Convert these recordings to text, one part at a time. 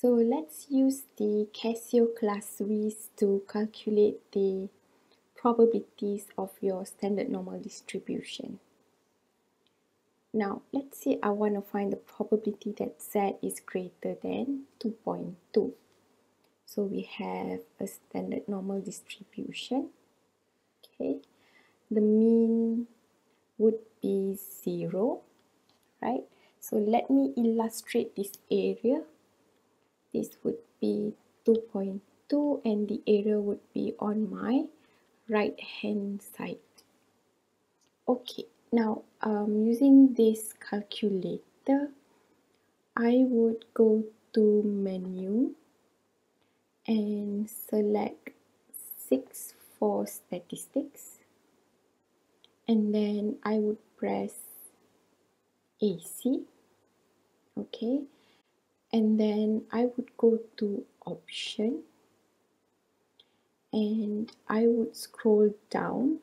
So let's use the Casio class to calculate the probabilities of your standard normal distribution. Now, let's say I want to find the probability that Z is greater than 2.2. So we have a standard normal distribution. Okay, the mean would be 0, right? So let me illustrate this area. This would be 2.2 and the area would be on my right hand side. Okay, now um, using this calculator, I would go to menu and select 6 for statistics and then I would press AC okay and then I would go to option. And I would scroll down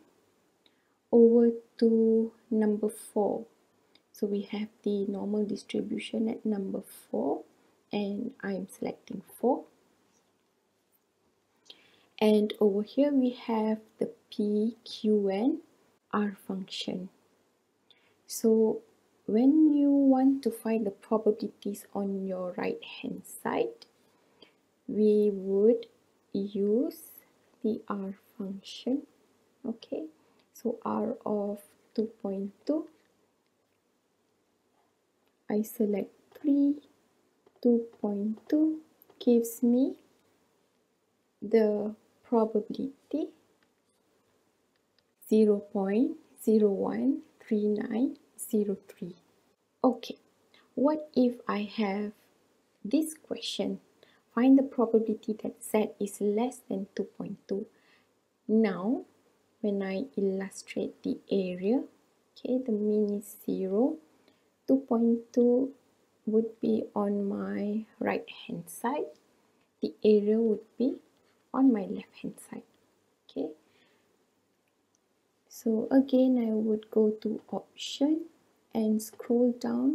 over to number 4 so we have the normal distribution at number 4 and I'm selecting 4 and over here we have the P, Q and R function. So when you want to find the probabilities on your right hand side we would use the r function okay? So r of 2.2 I select 3 2.2 gives me the probability 0 0.013903 okay what if I have this question? Find the probability that z is less than 2.2 now when I illustrate the area okay the mean is 0 2.2 would be on my right hand side. The area would be on my left hand side okay? So again I would go to option and scroll down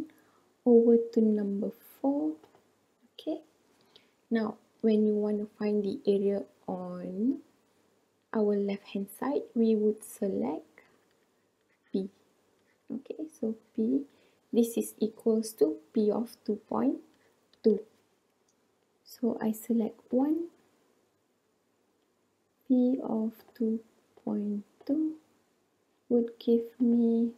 over to number 4 okay now, when you want to find the area on our left hand side, we would select P. Okay, so P, this is equals to P of 2.2. So I select 1, P of 2.2 would give me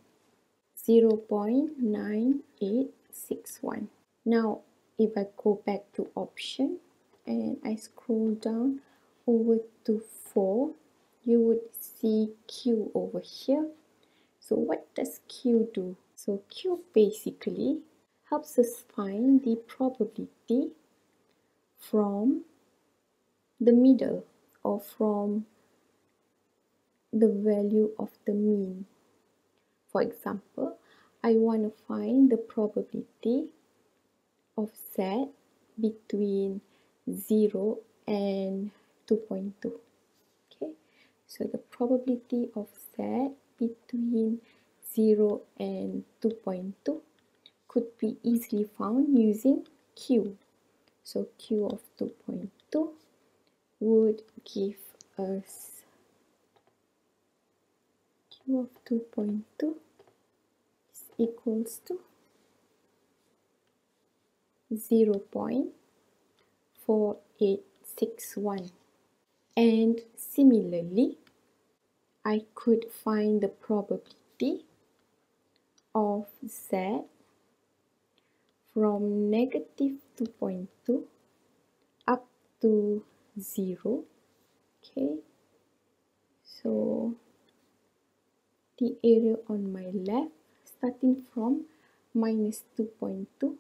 0 0.9861. Now, if I go back to option and I scroll down over to 4 you would see Q over here so what does Q do? So Q basically helps us find the probability from the middle or from the value of the mean. For example, I want to find the probability of z between 0 and 2.2 okay? So the probability of z between 0 and 2.2 could be easily found using q. So q of 2.2 would give us of 2.2 is equals to 0.4861 and similarly I could find the probability of Z from negative 2.2 up to 0 okay? So the area on my left starting from minus 2.2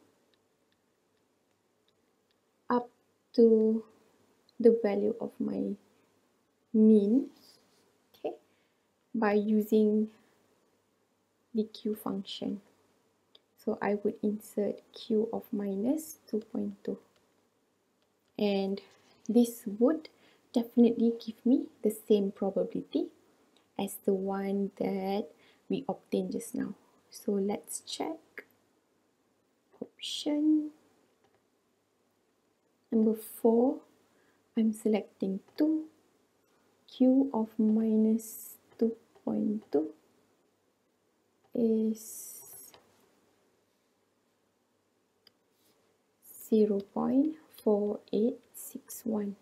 up to the value of my mean okay by using the q function. So I would insert q of minus 2.2 and this would definitely give me the same probability as the one that we obtained just now so let's check option Number 4, I'm selecting 2. Q of minus 2.2 is 0 0.4861.